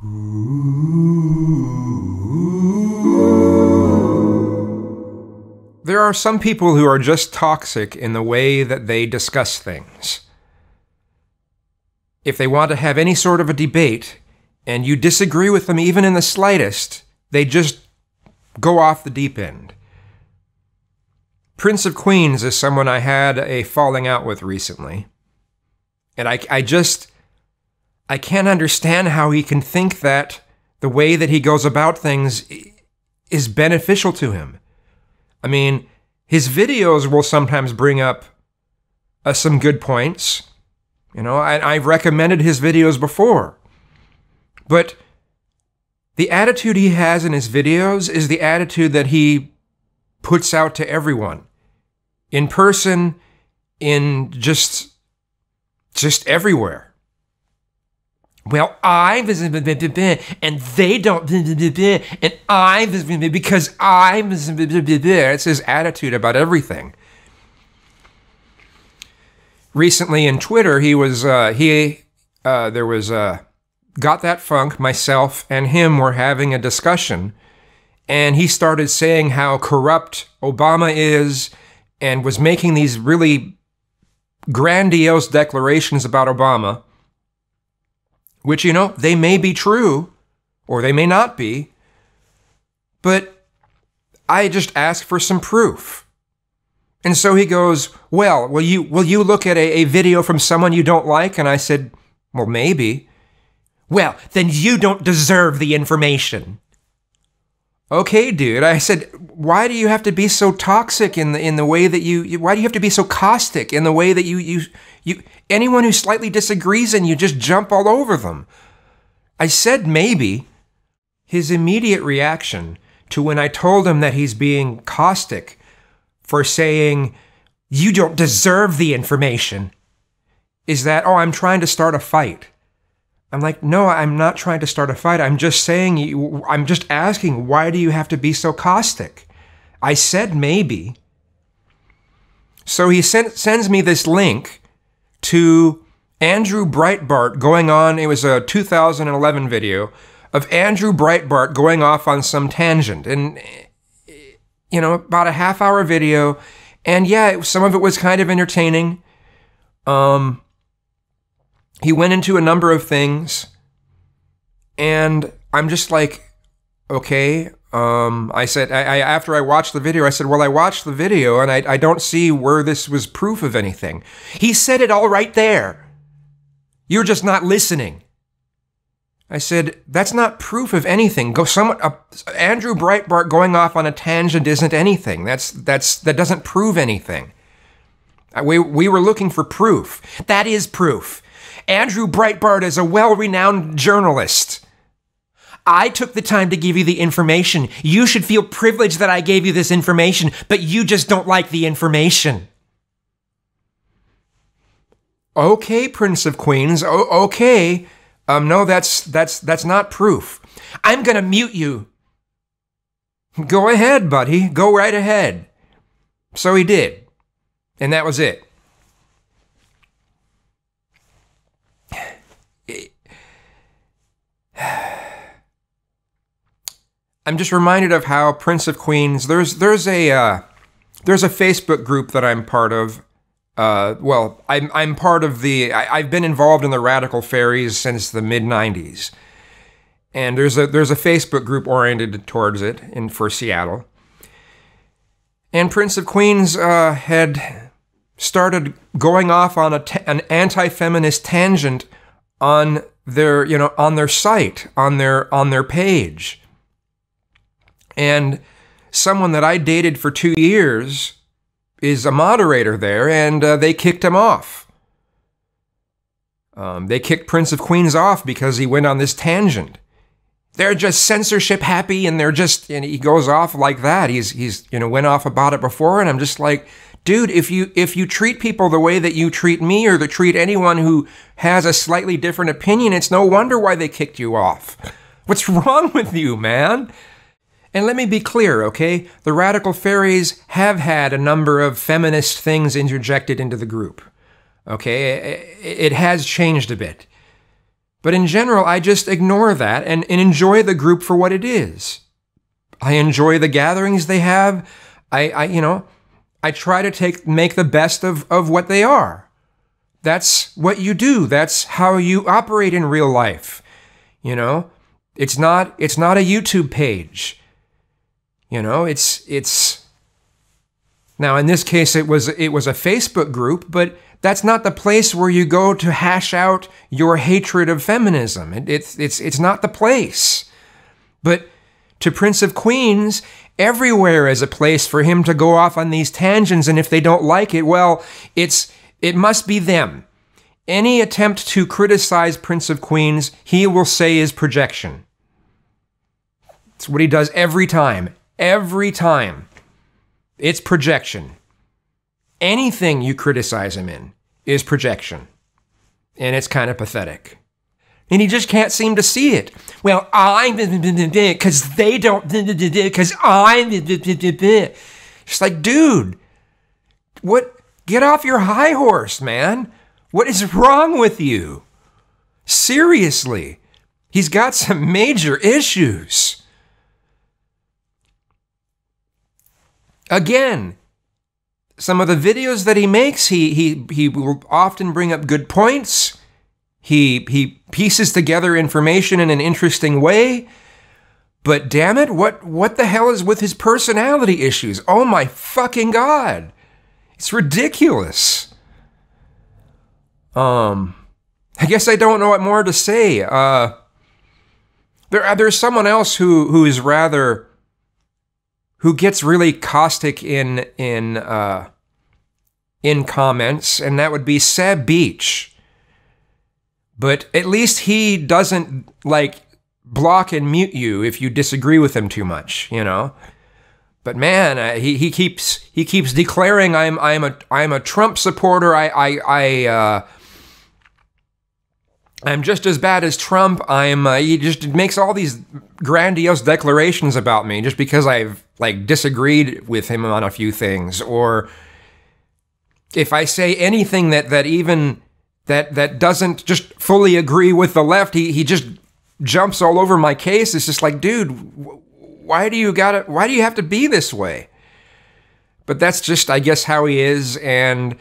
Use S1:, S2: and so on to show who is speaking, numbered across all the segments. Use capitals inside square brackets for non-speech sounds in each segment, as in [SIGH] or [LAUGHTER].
S1: There are some people who are just toxic in the way that they discuss things. If they want to have any sort of a debate and you disagree with them even in the slightest, they just go off the deep end. Prince of Queens is someone I had a falling out with recently. And I, I just, I can't understand how he can think that the way that he goes about things is beneficial to him. I mean, his videos will sometimes bring up uh, some good points. You know, I, I've recommended his videos before. But the attitude he has in his videos is the attitude that he puts out to everyone in person, in just just everywhere. Well, I and they don't and I because I'm. it's his attitude about everything. Recently in Twitter, he was uh, he uh, there was uh, got that funk. Myself and him were having a discussion, and he started saying how corrupt Obama is, and was making these really grandiose declarations about Obama which, you know, they may be true or they may not be, but I just ask for some proof. And so he goes, Well, will you, will you look at a, a video from someone you don't like? And I said, Well, maybe. Well, then you don't deserve the information. Okay, dude. I said, why do you have to be so toxic in the in the way that you, you why do you have to be so caustic in the way that you you you anyone who slightly disagrees and you just jump all over them? I said maybe. His immediate reaction to when I told him that he's being caustic for saying you don't deserve the information is that, oh, I'm trying to start a fight. I'm like, no, I'm not trying to start a fight. I'm just saying, I'm just asking, why do you have to be so caustic? I said maybe. So he sent, sends me this link to Andrew Breitbart going on, it was a 2011 video of Andrew Breitbart going off on some tangent. And, you know, about a half hour video. And yeah, some of it was kind of entertaining. Um, he went into a number of things, and I'm just like, okay. Um, I said, I, I, after I watched the video, I said, well, I watched the video, and I, I don't see where this was proof of anything. He said it all right there. You're just not listening. I said, that's not proof of anything. Go someone uh, Andrew Breitbart going off on a tangent isn't anything. That's that's that doesn't prove anything. Uh, we we were looking for proof. That is proof. Andrew Breitbart is a well renowned journalist. I took the time to give you the information. You should feel privileged that I gave you this information, but you just don't like the information. Okay, Prince of Queens. O- okay. Um, no, that's that's that's not proof. I'm gonna mute you. Go ahead, buddy. Go right ahead. So he did. And that was it. I'm just reminded of how Prince of Queens. There's there's a uh, there's a Facebook group that I'm part of. Uh, well, I'm I'm part of the. I, have been involved in the Radical Faeries since the mid '90s, and there's a there's a Facebook group oriented towards it in for Seattle. And Prince of Queens uh, had started going off on a an anti-feminist tangent on their you know on their site on their on their page and someone that i dated for two years is a moderator there and uh, they kicked him off um, they kicked prince of queens off because he went on this tangent they're just censorship happy and they're just and he goes off like that he's he's you know went off about it before and i'm just like dude, if you if you treat people the way that you treat me or that treat anyone who has a slightly different opinion, it's no wonder why they kicked you off. [LAUGHS] What's wrong with you, man? And let me be clear, okay? The radical faeries have had a number of feminist things interjected into the group. Okay? It has changed a bit. But in general, I just ignore that and, and enjoy the group for what it is. I enjoy the gatherings they have. I, I you know, I try to take make the best of, of what they are. That's what you do. That's how you operate in real life. You know, it's not it's not a YouTube page. You know, it's it's now in this case it was it was a Facebook group, but that's not the place where you go to hash out your hatred of feminism. It, it's it's it's not the place. But to Prince of Queens, everywhere is a place for him to go off on these tangents, and if they don't like it, well, it's it must be them. Any attempt to criticize Prince of Queens, he will say is projection. It's what he does every time. Every time. It's projection. Anything you criticize him in is projection. And it's kind of pathetic. And he just can't seem to see it. Well, I'm because they don't because I'm just like, dude, what? Get off your high horse, man. What is wrong with you? Seriously, he's got some major issues. Again, some of the videos that he makes, he he he will often bring up good points. He he pieces together information in an interesting way. But damn it, what what the hell is with his personality issues? Oh my fucking god. It's ridiculous. Um I guess I don't know what more to say. Uh there there's someone else who who is rather who gets really caustic in in uh, in comments, and that would be Seb Beach. But at least he doesn't like block and mute you if you disagree with him too much, you know. But man, uh, he he keeps he keeps declaring I'm I'm a I'm a Trump supporter. I I I uh, I'm just as bad as Trump. I'm uh, he just makes all these grandiose declarations about me just because I've like disagreed with him on a few things or if I say anything that that even that that doesn't just fully agree with the left, he he just jumps all over my case. It's just like, dude, why do you got to why do you have to be this way? But that's just I guess how he is and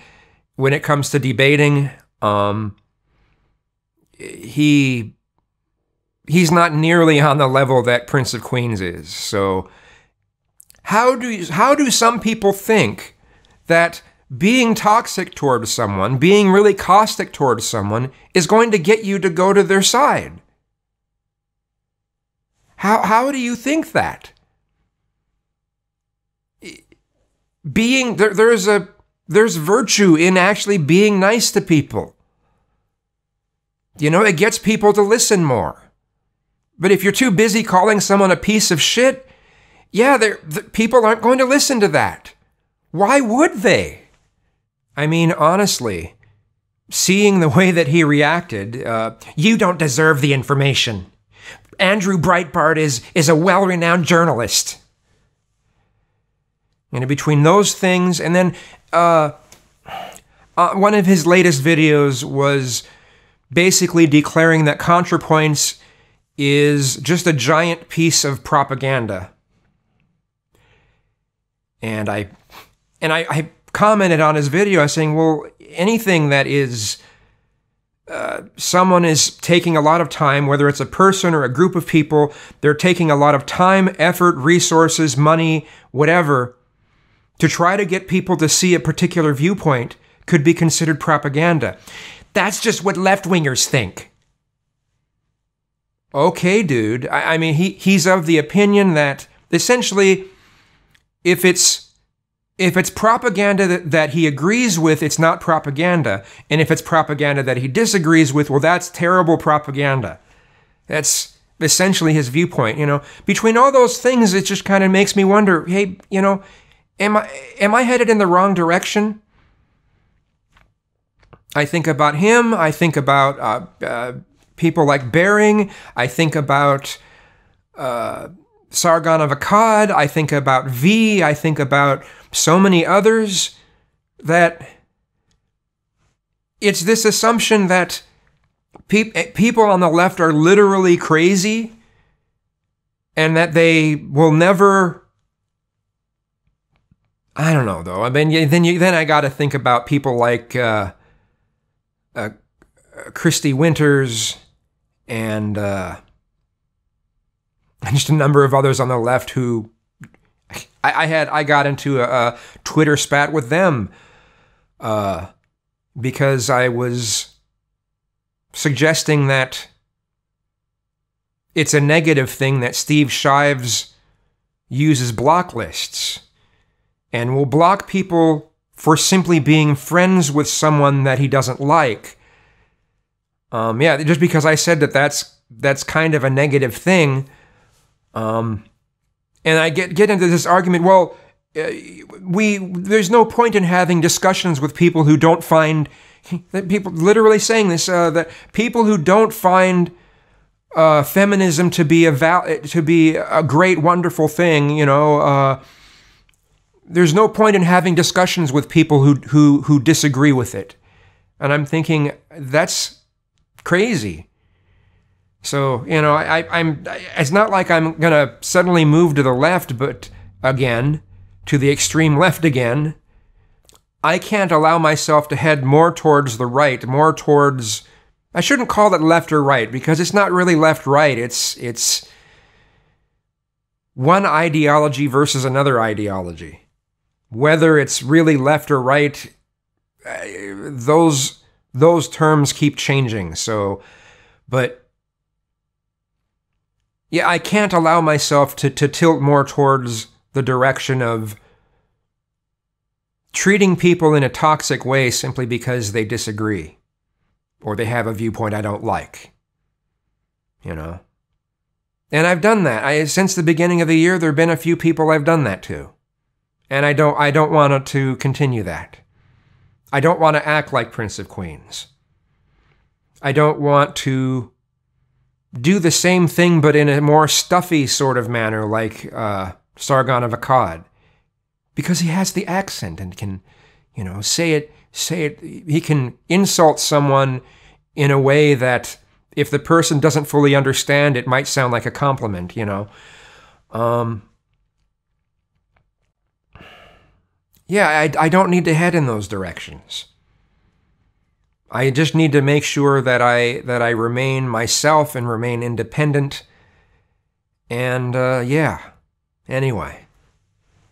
S1: when it comes to debating, um he he's not nearly on the level that Prince of Queens is. So how do you, how do some people think that being toxic towards someone, being really caustic towards someone is going to get you to go to their side? How how do you think that? Being there, there's a there's virtue in actually being nice to people. You know, it gets people to listen more. But if you're too busy calling someone a piece of shit, yeah, the people aren't going to listen to that. Why would they? I mean, honestly, seeing the way that he reacted, uh, you don't deserve the information. Andrew Breitbart is, is a well renowned journalist. And between those things, and then uh, uh, one of his latest videos was basically declaring that ContraPoints is just a giant piece of propaganda. And I and I, I commented on his video saying, well, anything that is uh, someone is taking a lot of time, whether it's a person or a group of people, they're taking a lot of time, effort, resources, money, whatever, to try to get people to see a particular viewpoint could be considered propaganda. That's just what left wingers think. Okay, dude. I, I mean, he, he's of the opinion that essentially, if it's if it's propaganda that, that he agrees with, it's not propaganda. And if it's propaganda that he disagrees with, well, that's terrible propaganda. That's essentially his viewpoint. You know, between all those things, it just kind of makes me wonder. Hey, you know, am I am I headed in the wrong direction? I think about him. I think about uh, uh, people like Bearing. I think about uh, Sargon of Akkad. I think about V. I think about so many others that it's this assumption that pe- people on the left are literally crazy and that they will never I don't know though. I mean, then you, then I got to think about people like uh, uh, Kristi Winters and uh, [LAUGHS] just a number of others on the left who I, I had I got into a, a, Twitter spat with them uh, because I was suggesting that it's a negative thing that Steve Shives uses block lists and will block people for simply being friends with someone that he doesn't like. Um, yeah, just because I said that that's that's kind of a negative thing. Um, and I get get into this argument. Well, uh, we there's no point in having discussions with people who don't find [LAUGHS] that people literally saying this uh, that people who don't find uh, feminism to be a val- to be a great wonderful thing. You know, uh, there's no point in having discussions with people who who who disagree with it. And I'm thinking that's crazy. So, you know, I, I'm, it's not like I'm going to suddenly move to the left, but again, to the extreme left again. I can't allow myself to head more towards the right, more towards, I shouldn't call it left or right because it's not really left right. It's, it's one ideology versus another ideology. Whether it's really left or right, uh, those, those terms keep changing. So, but yeah, I can't allow myself to, to tilt more towards the direction of treating people in a toxic way simply because they disagree or they have a viewpoint I don't like. You know? And I've done that. I, since the beginning of the year, there have been a few people I've done that to. And I don't, I don't want to continue that. I don't want to act like Prince of Queens. I don't want to do the same thing but in a more stuffy sort of manner, like uh, Sargon of Akkad, because he has the accent and can, you know, say it, say it. He can insult someone in a way that, if the person doesn't fully understand, it might sound like a compliment. You know. Um, yeah, I, I don't need to head in those directions. I just need to make sure that I that I remain myself and remain independent. And uh, yeah, anyway.